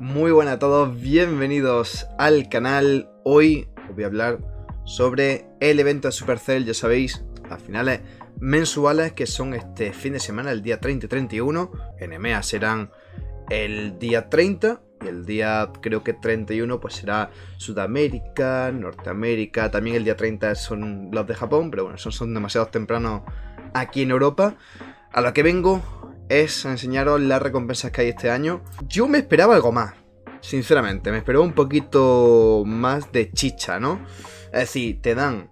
Muy buenas a todos, bienvenidos al canal. Hoy os voy a hablar sobre el evento de Supercell, ya sabéis, las finales mensuales que son este fin de semana, el día 30 y 31. En EMEA serán el día 30 y el día creo que 31 pues será Sudamérica, Norteamérica, también el día 30 son los de Japón, pero bueno, son, son demasiado tempranos aquí en Europa. A lo que vengo es enseñaros las recompensas que hay este año. Yo me esperaba algo más, sinceramente. Me esperaba un poquito más de chicha, ¿no? Es decir, te dan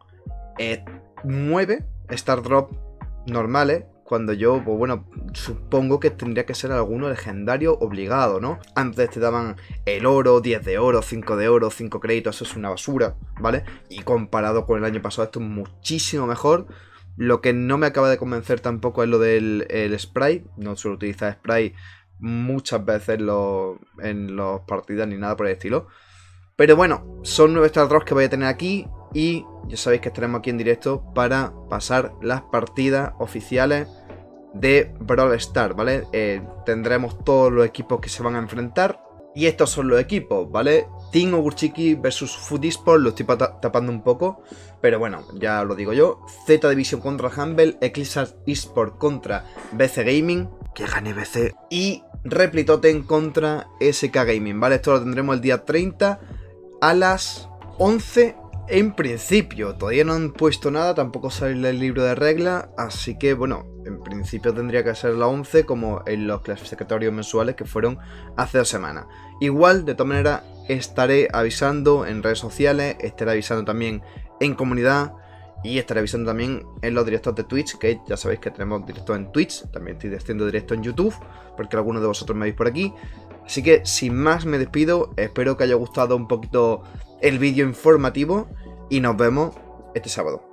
9 eh, Star Drop normales. Cuando yo, pues bueno, supongo que tendría que ser alguno legendario obligado, ¿no? Antes te daban el oro, 10 de oro, 5 de oro, 5 créditos, eso es una basura, ¿vale? Y comparado con el año pasado, esto es muchísimo mejor. Lo que no me acaba de convencer tampoco es lo del spray. No suelo utilizar spray muchas veces en los partidas ni nada por el estilo. Pero bueno, son nueve Star Drops que voy a tener aquí. Y ya sabéis que estaremos aquí en directo para pasar las partidas oficiales de Brawl Stars, ¿vale? Eh, tendremos todos los equipos que se van a enfrentar. Y estos son los equipos, ¿vale? Team Ogurchiki versus Food Esports, lo estoy tapando un poco, pero bueno, ya lo digo yo. Z Division contra Humble, Eclipse Esport contra BC Gaming, que gane BC, y Replitoten contra SK Gaming, ¿vale? Esto lo tendremos el día 30 a las 11 en principio. Todavía no han puesto nada, tampoco sale el libro de regla, así que bueno, en principio tendría que ser la 11 como en los clasificatorios mensuales que fueron hace dos semanas. Igual, de todas maneras, estaré avisando en redes sociales, estaré avisando también en comunidad y estaré avisando también en los directos de Twitch, que ya sabéis que tenemos directo en Twitch, también estoy haciendo directo en YouTube, porque algunos de vosotros me veis por aquí. Así que sin más me despido, espero que haya gustado un poquito el vídeo informativo y nos vemos este sábado.